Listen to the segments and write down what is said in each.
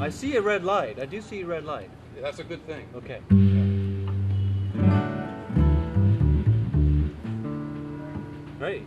I see a red light. I do see a red light. Yeah, that's a good thing. Okay. Great.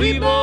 We both